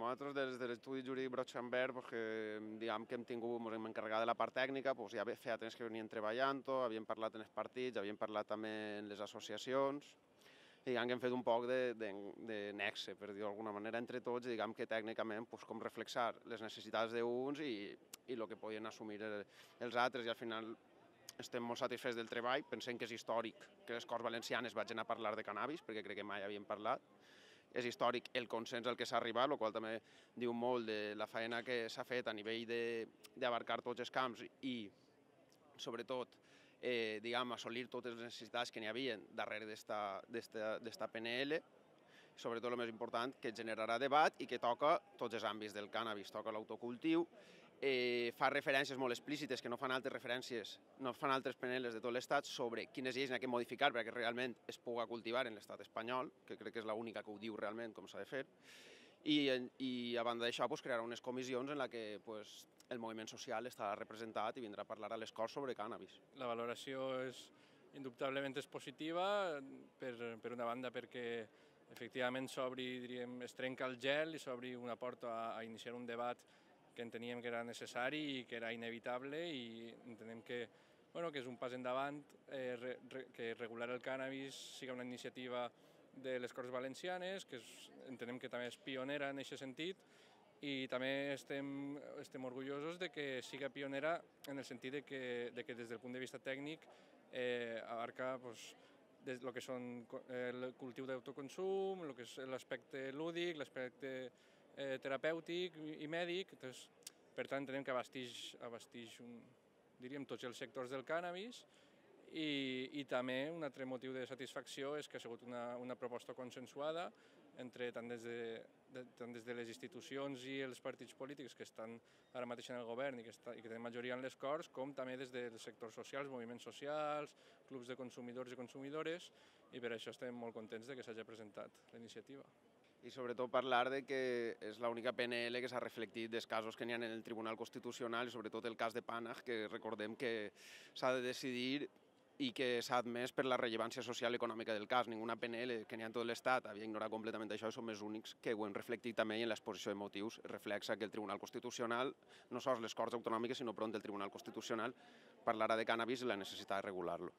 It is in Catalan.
Nosaltres des de l'estudi jurídic Brochamber, pues, que, diguem que hem tingut, ens hem encarregat de la part tècnica, pues, ja feia temps que venien treballant, havíem parlat en els partits, havíem parlat també en les associacions, i diguem que hem fet un poc de, de, de nexe, per dir-ho d'alguna manera, entre tots, i diguem que tècnicament pues, com reflexar les necessitats d'uns i, i el que podien assumir els altres, i al final estem molt satisfets del treball, pensem que és històric que les Corts Valencianes vagin a parlar de cannabis, perquè crec que mai havíem parlat, és històric el consens al que s'ha arribat, el qual també diu molt de la feina que s'ha fet a nivell d'abarcar tots els camps i, sobretot, eh, diguem, assolir totes les necessitats que n'hi havia darrere d'esta PNL, sobretot el més important, que generarà debat i que toca tots els àmbits del cànnabis. Toca l'autocultiu, eh, fa referències molt explícites que no fan altres referències, no fan altres PNLs de tot l'Estat sobre quines lleis n'hi ha que modificar perquè realment es pugui cultivar en l'Estat espanyol, que crec que és l'única que ho diu realment com s'ha de fer, i, i a banda d'això pues, crearà unes comissions en la que pues, el moviment social estarà representat i vindrà a parlar a les Corts sobre cànnabis. La valoració és indubtablement és positiva, per, per una banda perquè efectivament s'obri, diríem, es trenca el gel i s'obri una porta a, a iniciar un debat que enteníem que era necessari i que era inevitable i entenem que, bueno, que és un pas endavant eh, re, re, que regular el cànnabis siga una iniciativa de les Corts Valencianes, que és, entenem que també és pionera en aquest sentit, i també estem, estem orgullosos de que siga pionera en el sentit de que, de que des del punt de vista tècnic eh, abarca pues, des lo que són el cultiu d'autoconsum, el que és l'aspecte lúdic, l'aspecte eh, terapèutic i mèdic. Entonces, per tant, entenem que abastix, abastix un, diríem, tots els sectors del cànnabis i, i també un altre motiu de satisfacció és que ha sigut una, una proposta consensuada entre tant des, de, de, tant des de les institucions i els partits polítics que estan ara mateix en el govern i que, està, i que tenen majoria en les Corts, com també des dels sectors socials, moviments socials, clubs de consumidors i consumidores, i per això estem molt contents de que s'hagi presentat la iniciativa i sobretot parlar de que és l'única PNL que s'ha reflectit dels casos que n'hi ha en el Tribunal Constitucional i sobretot el cas de Panach, que recordem que s'ha de decidir i que s'ha admès per la rellevància social i econòmica del cas. Ninguna PNL que n'hi ha en tot l'Estat havia ignorat completament això i som els únics que ho hem reflectit també en l'exposició de motius reflexa que el Tribunal Constitucional, no sols les Corts Autonòmiques, sinó pront el Tribunal Constitucional, parlarà de cànnabis i la necessitat de regular-lo.